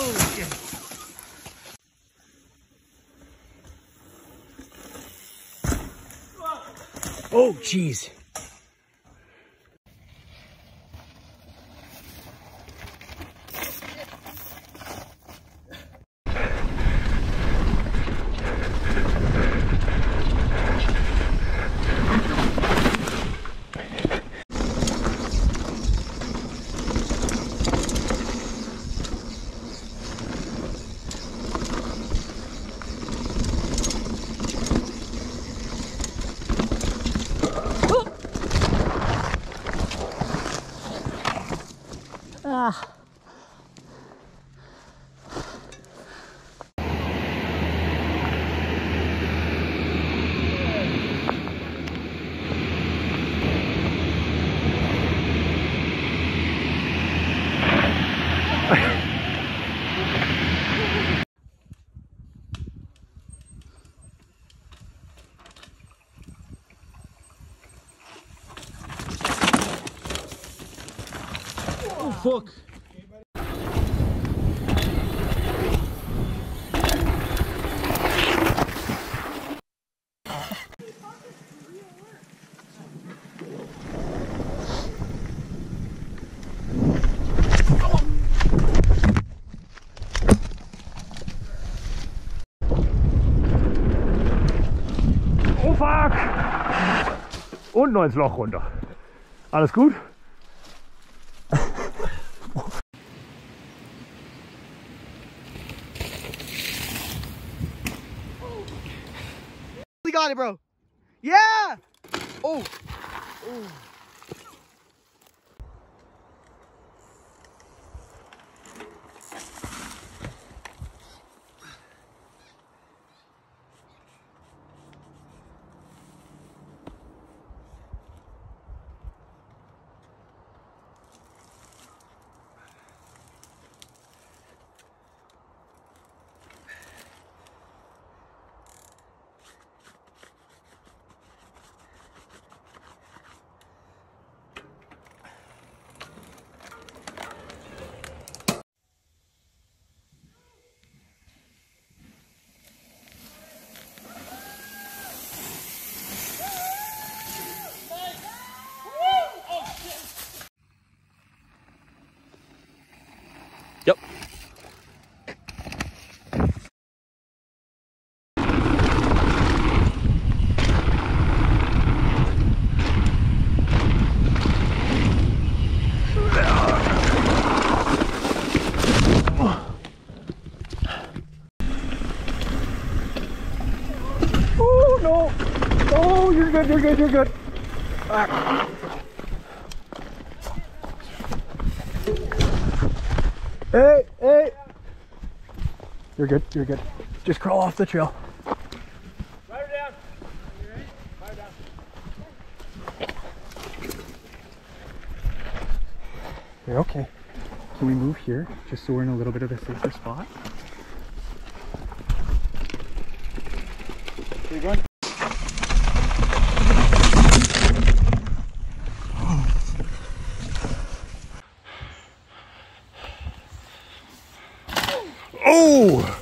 food. Oh, jeez. ああ fuck. Und ins Loch runter. Alles gut? It, bro. Yeah. Oh. Oh. Yep. Oh no! Oh, you're good, you're good, you're good. Ah. Hey, hey. You're good, you're good. Just crawl off the trail. You're okay. Can we move here just so we're in a little bit of a safer spot? You going? Valeu!